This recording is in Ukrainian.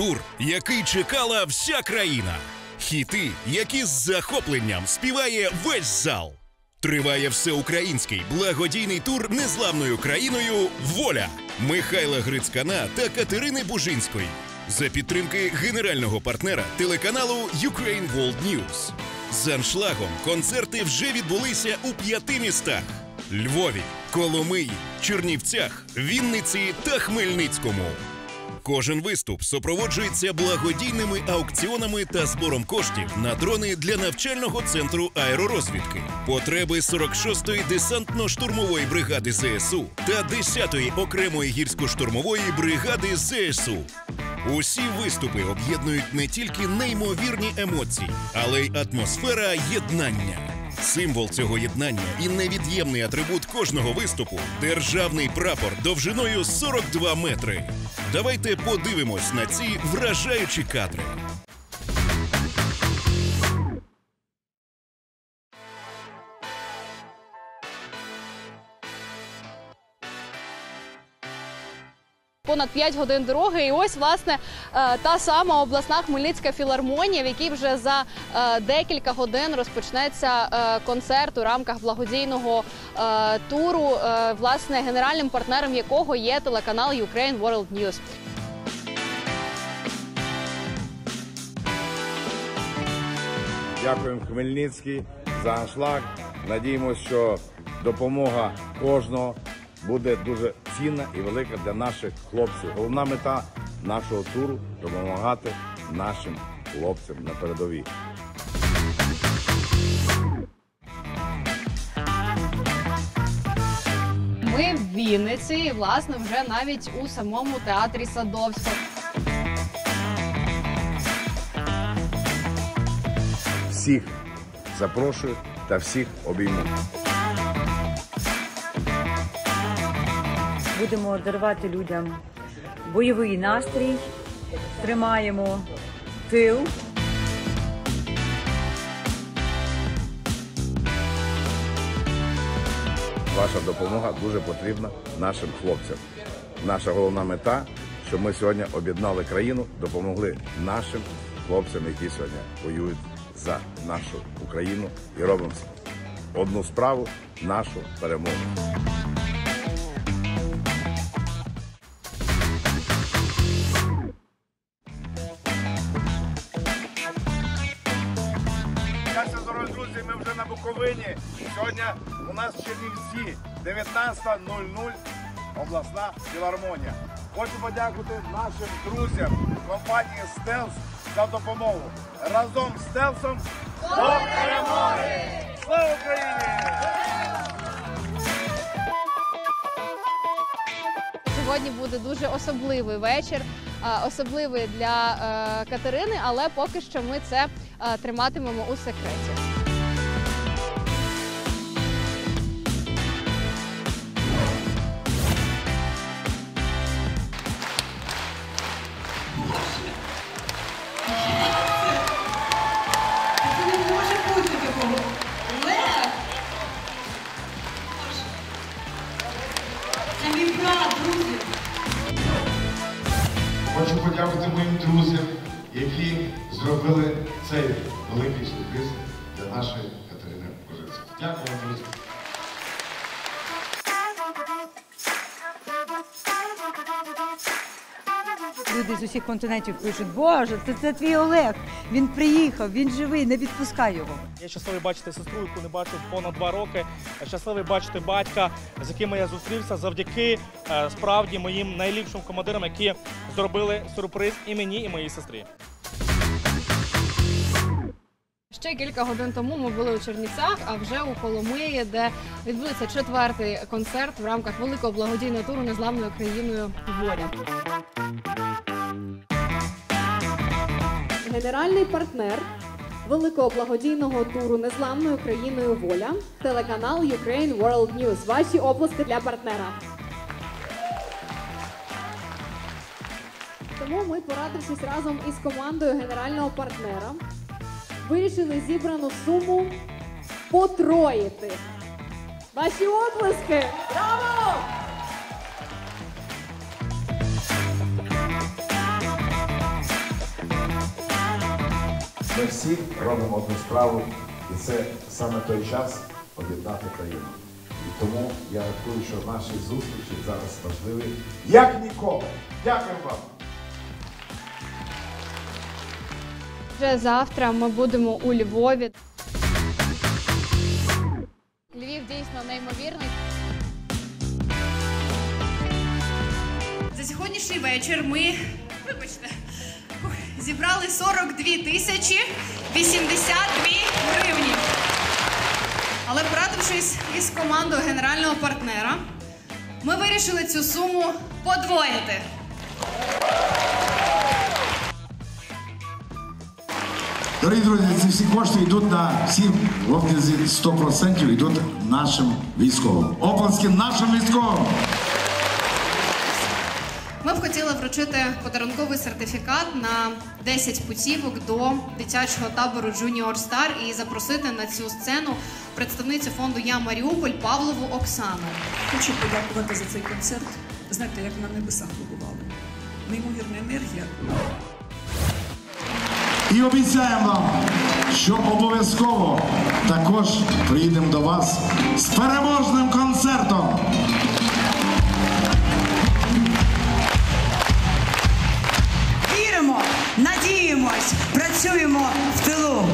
Тур, який чекала вся країна. Хіти, які з захопленням співає весь зал. Триває всеукраїнський благодійний тур незламною країною Воля Михайла Грицькана та Катерини Бужинської за підтримки генерального партнера телеканалу Ukraine World News. З аншлагом концерти вже відбулися у п'яти містах: Львові, Коломиї, Чернівцях, Вінниці та Хмельницькому. Кожен виступ супроводжується благодійними аукціонами та збором коштів на дрони для навчального центру аеророзвідки, потреби 46-ї десантно-штурмової бригади ЗСУ та 10-ї окремої гірсько-штурмової бригади ЗСУ. Усі виступи об'єднують не тільки неймовірні емоції, але й атмосфера єднання. Символ цього єднання і невід'ємний атрибут кожного виступу державний прапор довжиною 42 метри. Давайте подивимось на ці вражаючі кадри. Понад 5 годин дороги. І ось власне е, та сама обласна Хмельницька філармонія, в якій вже за е, декілька годин розпочнеться е, концерт у рамках благодійного туру, власне генеральним партнером якого є телеканал Ukraine World News. Дякуємо Хмельницький за аншлаг. Надіємося, що допомога кожного буде дуже цінна і велика для наших хлопців. Головна мета нашого туру допомагати нашим хлопцям на передовій. Ми в Вінниці, і власне вже навіть у самому театрі Садовського. Всіх запрошую та всіх обійму. Будемо дарувати людям бойовий настрій, тримаємо тил. Ваша допомога дуже потрібна нашим хлопцям. Наша головна мета, щоб ми сьогодні об'єднали країну, допомогли нашим хлопцям, які сьогодні воюють за нашу Україну і робимо одну справу нашу перемогу. Вже. Сьогодні у нас в Чернівці 19.00 обласна філармонія. Хочу подякувати нашим друзям компанії Стелс за допомогу. Разом з Стелсом до перемоги! Слава Україні! Сьогодні буде дуже особливий вечір, особливий для е, Катерини, але поки що ми це е, триматимемо у секреті. Моїм друзям, які зробили цей великий сюрприз для нашої Катерини Кожицької. Дякую друзі. Люди з усіх континентів пишуть, Боже, це, це твій Олег. Він приїхав, він живий, не відпускай його. Я щасливий бачити сестру, яку не бачив понад два роки. Щасливий бачити батька, з яким я зустрівся завдяки е, справді моїм найліпшим командирам, які зробили сюрприз і мені, і моїй сестрі. Ще кілька годин тому ми були у Чернівцях, а вже у Коломиї, де відбудеться четвертий концерт в рамках великого благодійного туру незламною країною Воря. Генеральний партнер великого благодійного туру незламною країною Воля телеканал Ukraine World News. Ваші оплески для партнера. Тому ми, порадившись разом із командою генерального партнера, вирішили зібрану суму потроїти. Ваші оплески! Браво! ми всі робимо одну справу, і це саме той час об'єднати країну. І тому я рахую, що наші зустрічі зараз важливі, як ніколи. Дякую вам. Вже завтра ми будемо у Львові. Львів дійсно неймовірний. За сьогоднішній вечір ми, вибачте, зібрали 42 тисячі 82 гривні. Але порадившись із командою генерального партнера, ми вирішили цю суму подвоїти. Дорогі друзі, ці всі кошти йдуть на всі в обсязі 100% йдуть нашим військовим. Оплески нашим військовим! Ми б хотіли вручити подарунковий сертифікат на 10 путівок до дитячого табору Junior Star і запросити на цю сцену представницю фонду Я Маріуполь Павлову Оксану. Хочу подякувати за цей концерт. Знаєте, як на небесах побували. Неймовірна енергія. І обіцяємо вам, що обов'язково також приїдемо до вас з переможним концертом. Віримо, надіємось, працюємо в тилу.